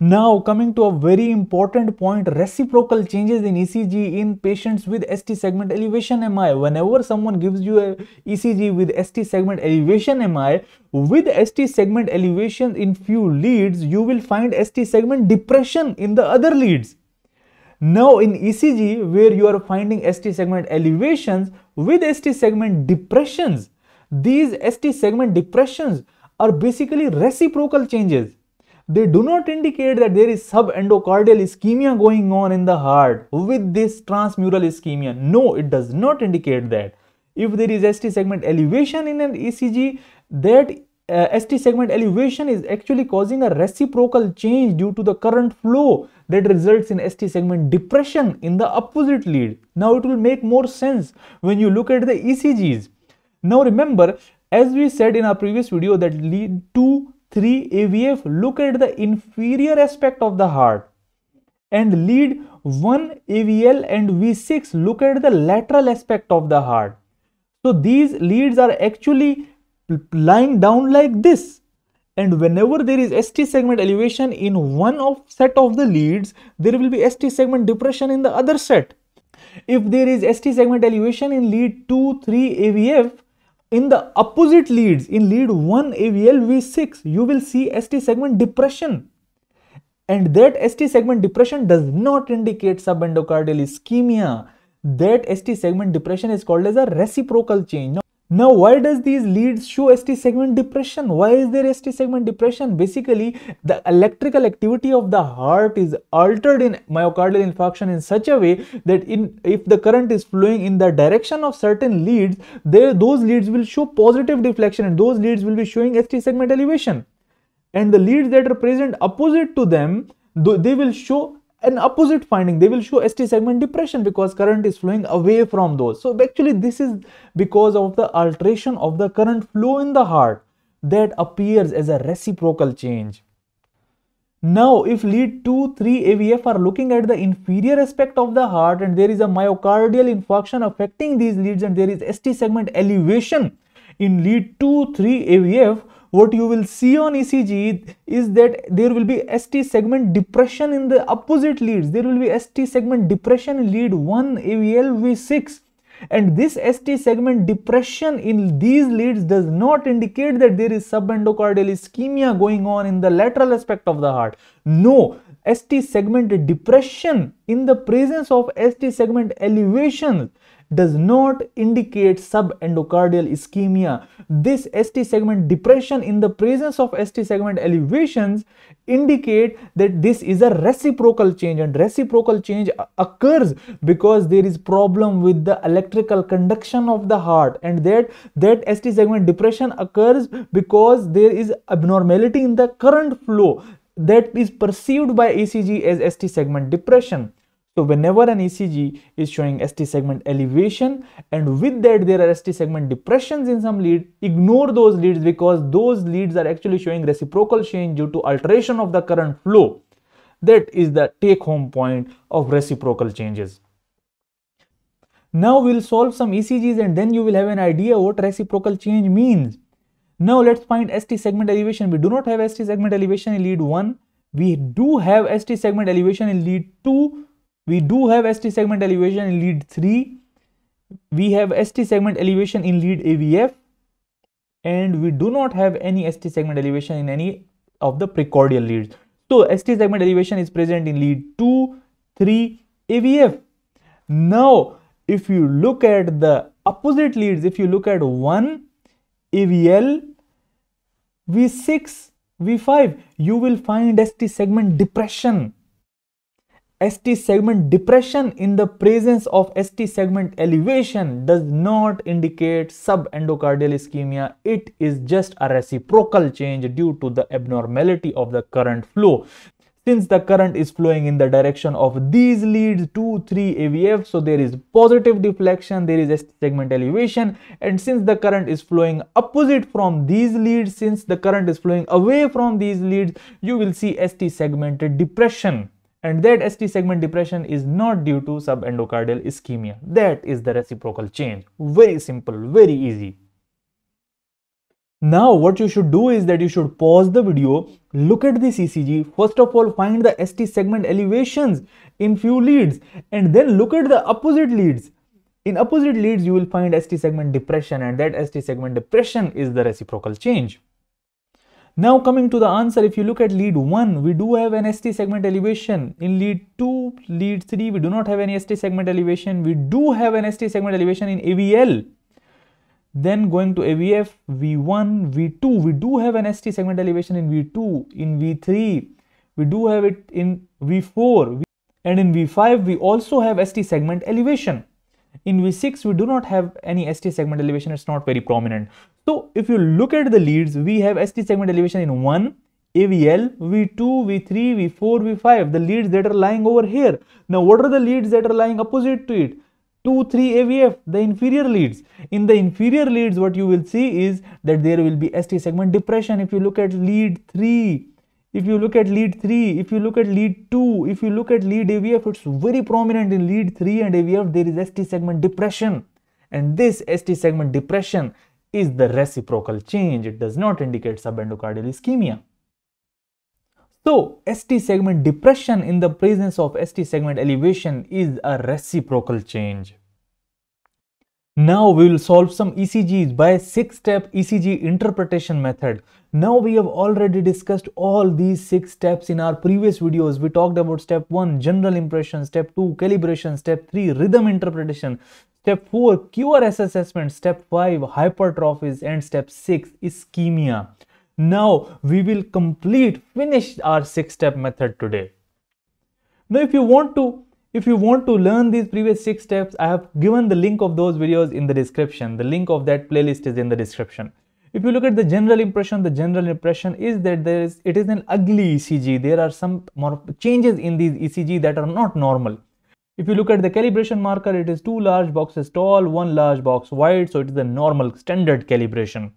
Now coming to a very important point, reciprocal changes in ECG in patients with ST segment elevation MI. Whenever someone gives you a ECG with ST segment elevation MI, with ST segment elevation in few leads, you will find ST segment depression in the other leads. Now in ECG, where you are finding ST segment elevations with ST segment depressions, these ST segment depressions are basically reciprocal changes they do not indicate that there is subendocardial ischemia going on in the heart with this transmural ischemia. No, it does not indicate that. If there is ST segment elevation in an ECG, that uh, ST segment elevation is actually causing a reciprocal change due to the current flow that results in ST segment depression in the opposite lead. Now it will make more sense when you look at the ECGs. Now remember, as we said in our previous video that lead 2 3 AVF look at the inferior aspect of the heart and lead 1 AVL and V6 look at the lateral aspect of the heart. So these leads are actually lying down like this and whenever there is ST segment elevation in one of set of the leads there will be ST segment depression in the other set. If there is ST segment elevation in lead 2, 3 AVF in the opposite leads, in lead 1 AVL V6, you will see ST segment depression. And that ST segment depression does not indicate subendocardial ischemia. That ST segment depression is called as a reciprocal change. Now, why does these leads show ST segment depression? Why is there ST segment depression? Basically, the electrical activity of the heart is altered in myocardial infarction in such a way that in if the current is flowing in the direction of certain leads, there those leads will show positive deflection and those leads will be showing ST segment elevation. And the leads that are present opposite to them, they will show an opposite finding. They will show st segment depression because current is flowing away from those. So actually this is because of the alteration of the current flow in the heart that appears as a reciprocal change. Now if lead 2 3 avf are looking at the inferior aspect of the heart and there is a myocardial infarction affecting these leads and there is st segment elevation in lead 2 3 avf what you will see on ECG is that there will be ST segment depression in the opposite leads. There will be ST segment depression in lead 1 AVL V6 and this ST segment depression in these leads does not indicate that there is subendocardial ischemia going on in the lateral aspect of the heart. No, ST segment depression in the presence of ST segment elevation does not indicate subendocardial ischemia. This ST segment depression in the presence of ST segment elevations indicate that this is a reciprocal change and reciprocal change occurs because there is problem with the electrical conduction of the heart and that that ST segment depression occurs because there is abnormality in the current flow that is perceived by ECG as ST segment depression. So whenever an ECG is showing ST segment elevation and with that there are ST segment depressions in some lead, ignore those leads because those leads are actually showing reciprocal change due to alteration of the current flow. That is the take home point of reciprocal changes. Now we'll solve some ECGs and then you will have an idea what reciprocal change means. Now let's find ST segment elevation. We do not have ST segment elevation in lead 1. We do have ST segment elevation in lead 2 we do have ST segment elevation in lead 3 we have ST segment elevation in lead AVF and we do not have any ST segment elevation in any of the precordial leads. So ST segment elevation is present in lead 2, 3, AVF. Now if you look at the opposite leads, if you look at 1, AVL, V6, V5, you will find ST segment depression ST segment depression in the presence of ST segment elevation does not indicate subendocardial ischemia. It is just a reciprocal change due to the abnormality of the current flow. Since the current is flowing in the direction of these leads 2, 3 AVF, so there is positive deflection, there is ST segment elevation and since the current is flowing opposite from these leads, since the current is flowing away from these leads, you will see ST segment depression and that ST segment depression is not due to subendocardial ischemia. That is the reciprocal change. Very simple, very easy. Now what you should do is that you should pause the video, look at the ECG, first of all find the ST segment elevations in few leads and then look at the opposite leads. In opposite leads you will find ST segment depression and that ST segment depression is the reciprocal change. Now coming to the answer, if you look at lead 1, we do have an ST segment elevation. In lead 2, lead 3, we do not have any ST segment elevation. We do have an ST segment elevation in AVL. Then going to AVF, V1, V2, we do have an ST segment elevation in V2, in V3, we do have it in V4, and in V5, we also have ST segment elevation. In V6, we do not have any ST segment elevation, it's not very prominent. So if you look at the leads, we have ST segment elevation in 1, AVL, V2, V3, V4, V5, the leads that are lying over here. Now what are the leads that are lying opposite to it? 2, 3 AVF, the inferior leads. In the inferior leads, what you will see is that there will be ST segment depression. If you look at lead 3, if you look at lead 3, if you look at lead 2, if you look at lead AVF, it's very prominent in lead 3 and AVF, there is ST segment depression. And this ST segment depression is the reciprocal change. It does not indicate subendocardial ischemia. So, ST segment depression in the presence of ST segment elevation is a reciprocal change. Now we will solve some ECGs by six-step ECG interpretation method. Now we have already discussed all these six steps in our previous videos. We talked about step 1 general impression, step 2 calibration, step 3 rhythm interpretation, step 4 QRS assessment, step 5 hypertrophies and step 6 ischemia. Now we will complete, finish our six step method today. Now if you want to if you want to learn these previous six steps, I have given the link of those videos in the description. The link of that playlist is in the description. If you look at the general impression, the general impression is that there is it is an ugly ECG. There are some more changes in these ECG that are not normal. If you look at the calibration marker, it is two large boxes tall, one large box wide, so it is the normal standard calibration.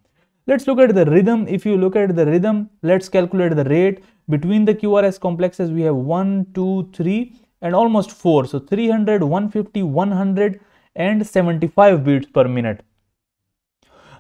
Let's look at the rhythm. If you look at the rhythm, let's calculate the rate. Between the QRS complexes, we have 1, 2, 3 and almost 4. So 300, 150, 100 and 75 beats per minute.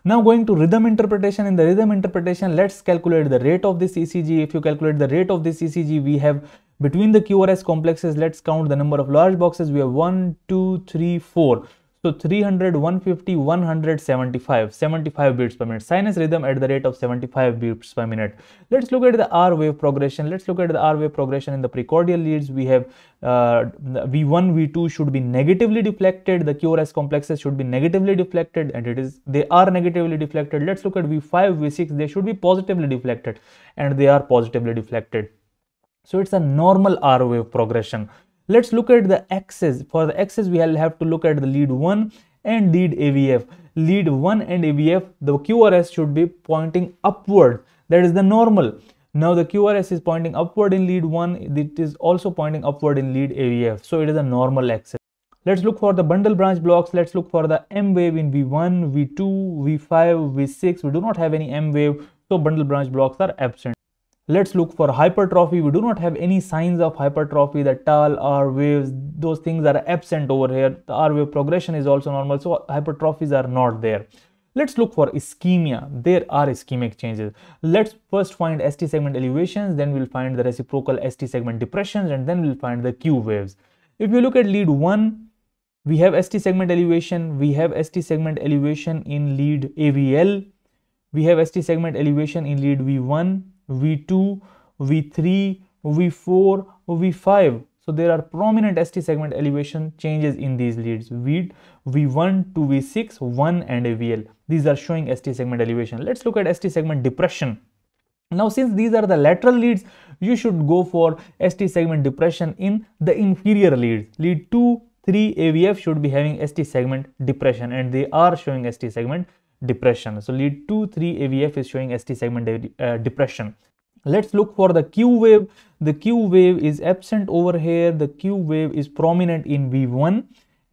Now going to rhythm interpretation. In the rhythm interpretation, let's calculate the rate of this ECG. If you calculate the rate of this ECG, we have between the QRS complexes, let's count the number of large boxes. We have 1, 2, 3, 4. So 300, 150, 175, 75 beats per minute. Sinus rhythm at the rate of 75 beats per minute. Let's look at the R wave progression. Let's look at the R wave progression in the precordial leads. We have uh, V1, V2 should be negatively deflected. The QRS complexes should be negatively deflected and it is they are negatively deflected. Let's look at V5, V6. They should be positively deflected and they are positively deflected. So it's a normal R wave progression. Let's look at the axis. For the axis, we will have to look at the lead 1 and lead AVF. Lead 1 and AVF, the QRS should be pointing upward. That is the normal. Now the QRS is pointing upward in lead 1. It is also pointing upward in lead AVF. So it is a normal axis. Let's look for the bundle branch blocks. Let's look for the M wave in V1, V2, V5, V6. We do not have any M wave. So bundle branch blocks are absent. Let's look for hypertrophy. We do not have any signs of hypertrophy. The tall R waves, those things are absent over here. The R wave progression is also normal. So hypertrophies are not there. Let's look for ischemia. There are ischemic changes. Let's first find ST segment elevations, then we'll find the reciprocal ST segment depressions, and then we'll find the Q waves. If you look at lead 1, we have ST segment elevation. We have ST segment elevation in lead AVL. We have ST segment elevation in lead V1. V2, V3, V4, V5. So there are prominent ST segment elevation changes in these leads. V, V1 to V6, 1 and AVL. These are showing ST segment elevation. Let's look at ST segment depression. Now since these are the lateral leads, you should go for ST segment depression in the inferior leads. Lead 2, 3 AVF should be having ST segment depression and they are showing ST segment depression. So lead 2, 3 AVF is showing ST segment de uh, depression. Let's look for the Q wave. The Q wave is absent over here. The Q wave is prominent in V1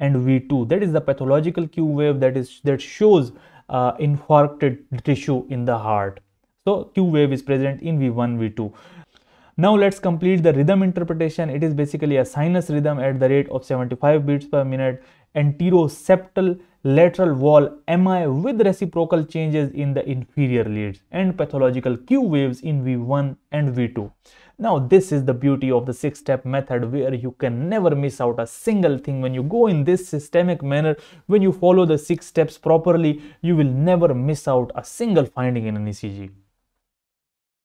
and V2. That is the pathological Q wave that is that shows uh, infarcted tissue in the heart. So Q wave is present in V1, V2. Now let's complete the rhythm interpretation. It is basically a sinus rhythm at the rate of 75 beats per minute. Anteroseptal lateral wall MI with reciprocal changes in the inferior leads and pathological Q waves in V1 and V2. Now this is the beauty of the six step method where you can never miss out a single thing when you go in this systemic manner when you follow the six steps properly you will never miss out a single finding in an ECG.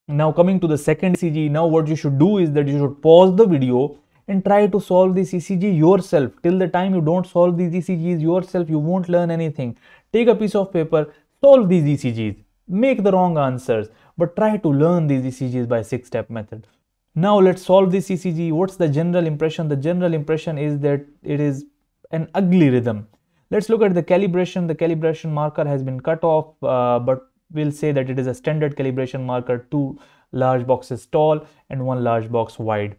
Now coming to the second ECG now what you should do is that you should pause the video and try to solve this ECG yourself. Till the time you don't solve these ECGs yourself, you won't learn anything. Take a piece of paper, solve these ECGs, make the wrong answers, but try to learn these ECGs by six-step method. Now let's solve this ECG. What's the general impression? The general impression is that it is an ugly rhythm. Let's look at the calibration. The calibration marker has been cut off, uh, but we'll say that it is a standard calibration marker, two large boxes tall and one large box wide.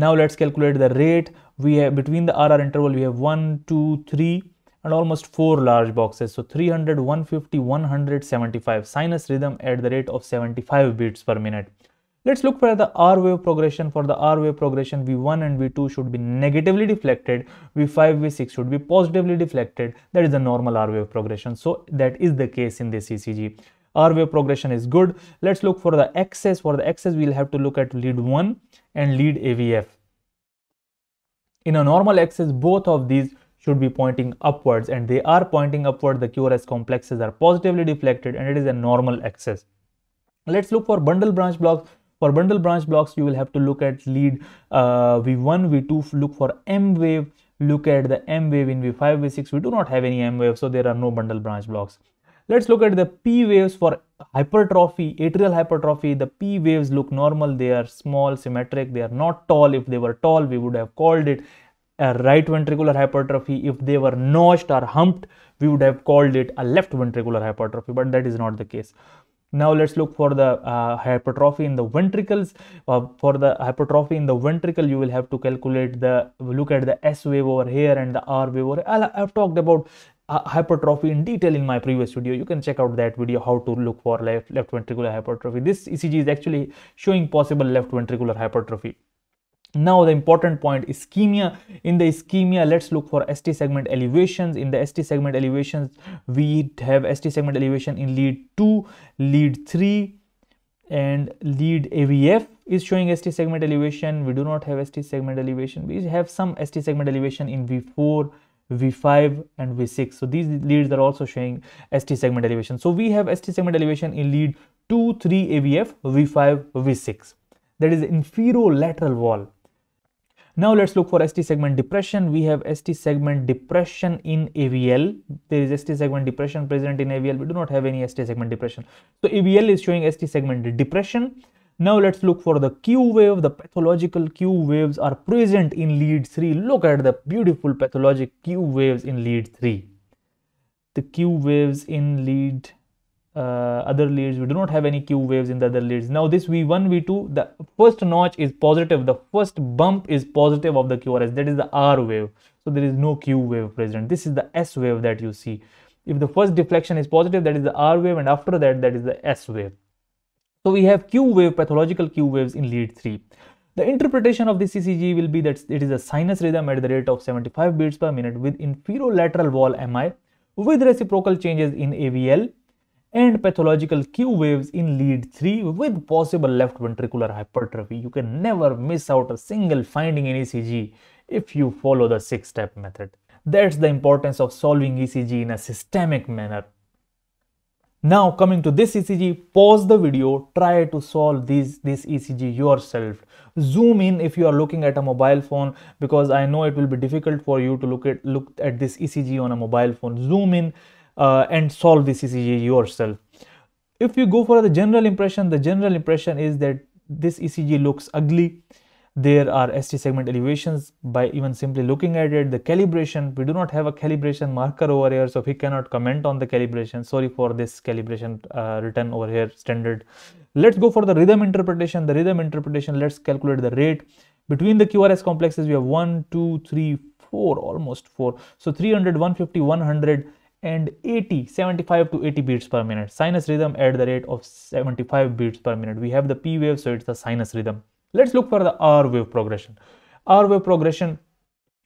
Now let's calculate the rate. We have between the RR interval, we have 1, 2, 3 and almost 4 large boxes. So 300, 150, 175 sinus rhythm at the rate of 75 beats per minute. Let's look for the R wave progression. For the R wave progression, V1 and V2 should be negatively deflected. V5, V6 should be positively deflected. That is the normal R wave progression. So that is the case in this ECG. R wave progression is good. Let's look for the axis. For the axis, we'll have to look at lead 1 and lead AVF. In a normal axis, both of these should be pointing upwards and they are pointing upward. The QRS complexes are positively deflected and it is a normal axis. Let's look for bundle branch blocks. For bundle branch blocks, you will have to look at lead uh, V1, V2, look for M wave, look at the M wave in V5, V6. We do not have any M wave, so there are no bundle branch blocks. Let's look at the P waves for hypertrophy, atrial hypertrophy. The P waves look normal. They are small, symmetric. They are not tall. If they were tall, we would have called it a right ventricular hypertrophy. If they were notched or humped, we would have called it a left ventricular hypertrophy, but that is not the case. Now let's look for the uh, hypertrophy in the ventricles. Uh, for the hypertrophy in the ventricle, you will have to calculate the look at the S wave over here and the R wave over. I'll, I've talked about Uh, hypertrophy in detail in my previous video. You can check out that video how to look for left left ventricular hypertrophy. This ecg is actually showing possible left ventricular hypertrophy. Now the important point ischemia. In the ischemia let's look for st segment elevations. In the st segment elevations we have st segment elevation in lead 2 lead 3 and lead avf is showing st segment elevation. We do not have st segment elevation. We have some st segment elevation in v4 V5 and V6. So these leads are also showing ST segment elevation. So we have ST segment elevation in lead 2, 3 AVF, V5, V6. That is inferolateral wall. Now let's look for ST segment depression. We have ST segment depression in AVL. There is ST segment depression present in AVL. We do not have any ST segment depression. So AVL is showing ST segment depression. Now let's look for the Q wave. The pathological Q waves are present in lead 3. Look at the beautiful pathologic Q waves in lead 3. The Q waves in lead uh, other leads. We do not have any Q waves in the other leads. Now this V1, V2, the first notch is positive. The first bump is positive of the QRS. That is the R wave. So there is no Q wave present. This is the S wave that you see. If the first deflection is positive, that is the R wave and after that, that is the S wave. So we have Q wave, pathological Q waves in lead 3. The interpretation of this ECG will be that it is a sinus rhythm at the rate of 75 beats per minute with inferolateral wall MI with reciprocal changes in AVL and pathological Q waves in lead 3 with possible left ventricular hypertrophy. You can never miss out a single finding in ECG if you follow the six-step method. That's the importance of solving ECG in a systemic manner. Now coming to this ECG, pause the video, try to solve this, this ECG yourself. Zoom in if you are looking at a mobile phone because I know it will be difficult for you to look at look at this ECG on a mobile phone. Zoom in uh, and solve this ECG yourself. If you go for the general impression, the general impression is that this ECG looks ugly there are ST segment elevations by even simply looking at it. The calibration, we do not have a calibration marker over here, so we cannot comment on the calibration. Sorry for this calibration uh, written over here standard. Let's go for the rhythm interpretation. The rhythm interpretation, let's calculate the rate. Between the QRS complexes, we have 1, 2, 3, 4, almost 4. So 300, 150, 100 and 80 75 to 80 beats per minute sinus rhythm at the rate of 75 beats per minute we have the p wave so it's the sinus rhythm Let's look for the R wave progression. R wave progression,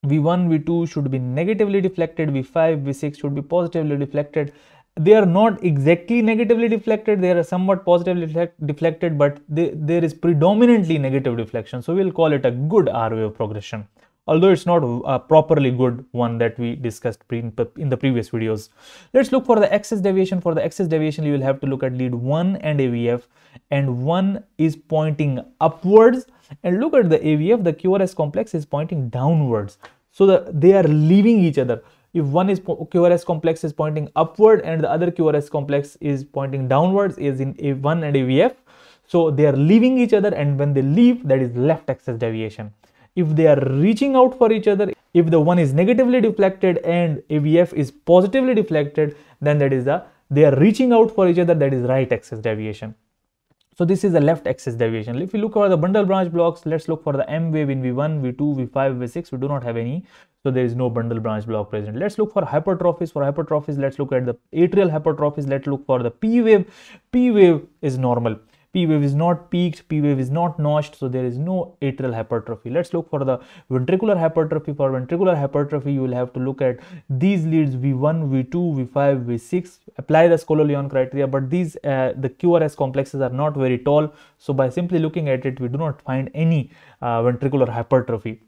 V1, V2 should be negatively deflected, V5, V6 should be positively deflected. They are not exactly negatively deflected, they are somewhat positively deflected, but they, there is predominantly negative deflection. So we'll call it a good R wave progression although it's not a properly good one that we discussed in the previous videos. Let's look for the axis deviation. For the axis deviation, you will have to look at lead 1 and AVF and 1 is pointing upwards and look at the AVF, the QRS complex is pointing downwards. So the, they are leaving each other. If one is QRS complex is pointing upward and the other QRS complex is pointing downwards is in A1 and AVF. So they are leaving each other and when they leave that is left axis deviation if they are reaching out for each other if the one is negatively deflected and avf is positively deflected then that is the they are reaching out for each other that is right axis deviation. So this is the left axis deviation. If you look for the bundle branch blocks let's look for the m wave in v1 v2 v5 v6 we do not have any. So there is no bundle branch block present. Let's look for hypertrophies. For hypertrophies let's look at the atrial hypertrophies. Let's look for the p wave. P wave is normal P wave is not peaked, P wave is not notched, so there is no atrial hypertrophy. Let's look for the ventricular hypertrophy. For ventricular hypertrophy, you will have to look at these leads V1, V2, V5, V6, apply the Sokolow-Lyon criteria, but these, uh, the QRS complexes are not very tall. So by simply looking at it, we do not find any uh, ventricular hypertrophy.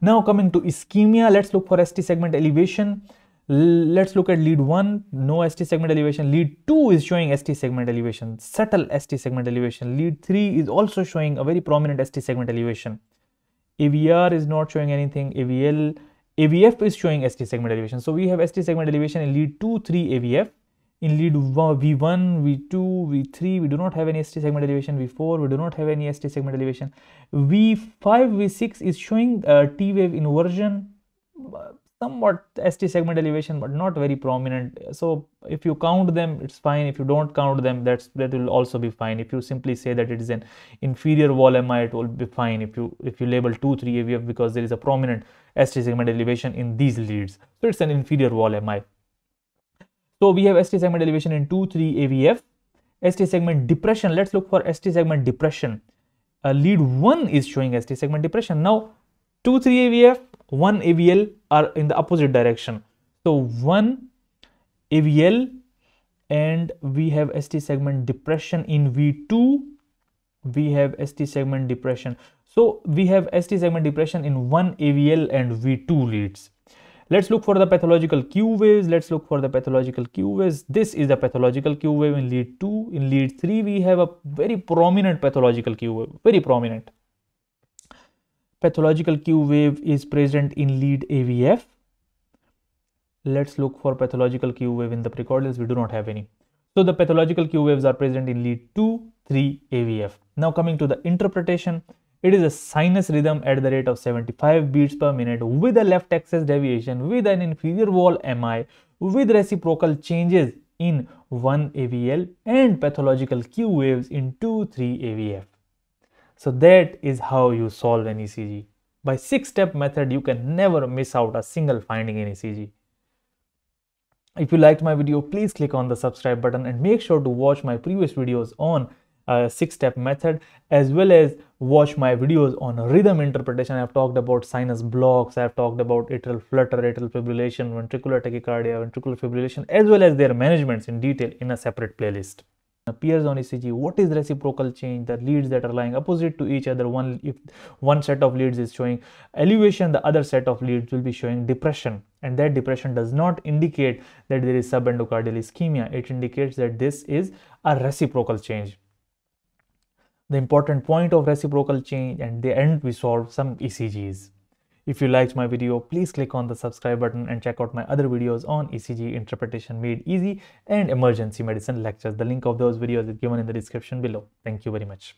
Now coming to ischemia, let's look for ST segment elevation let's look at lead 1 no st segment elevation. Lead 2 is showing st segment elevation subtle st segment elevation. Lead 3 is also showing a very prominent st segment elevation. Avr is not showing anything. Avl avf is showing st segment elevation. So we have st segment elevation in lead 2 3 avf in lead v1 v2 v3 we do not have any st segment elevation. V4 we do not have any st segment elevation. V5 v6 is showing uh, t wave inversion somewhat ST segment elevation, but not very prominent. So if you count them, it's fine. If you don't count them, that's that will also be fine. If you simply say that it is an inferior wall MI, it will be fine. If you if you label 2, 3 AVF because there is a prominent ST segment elevation in these leads. So it's an inferior wall MI. So we have ST segment elevation in 2, 3 AVF. ST segment depression. Let's look for ST segment depression. Uh, lead 1 is showing ST segment depression. Now 2, 3 AVF 1 AVL are in the opposite direction. So 1 AVL and we have ST segment depression in V2. We have ST segment depression. So we have ST segment depression in 1 AVL and V2 leads. Let's look for the pathological Q waves. Let's look for the pathological Q waves. This is the pathological Q wave in lead 2. In lead 3, we have a very prominent pathological Q wave, very prominent pathological Q wave is present in lead AVF. Let's look for pathological Q wave in the precordials. We do not have any. So the pathological Q waves are present in lead 2, 3 AVF. Now coming to the interpretation, it is a sinus rhythm at the rate of 75 beats per minute with a left axis deviation with an inferior wall MI with reciprocal changes in 1 AVL and pathological Q waves in 2, 3 AVF. So that is how you solve an ECG. By six-step method, you can never miss out a single finding in ECG. If you liked my video, please click on the subscribe button and make sure to watch my previous videos on uh, six-step method as well as watch my videos on rhythm interpretation. I've talked about sinus blocks, I've talked about atrial flutter, atrial fibrillation, ventricular tachycardia, ventricular fibrillation as well as their managements in detail in a separate playlist appears on ECG. What is reciprocal change? The leads that are lying opposite to each other. One if one set of leads is showing elevation, the other set of leads will be showing depression. And that depression does not indicate that there is subendocardial ischemia. It indicates that this is a reciprocal change. The important point of reciprocal change and the end we solve some ECGs. If you liked my video, please click on the subscribe button and check out my other videos on ECG interpretation made easy and emergency medicine lectures. The link of those videos is given in the description below. Thank you very much.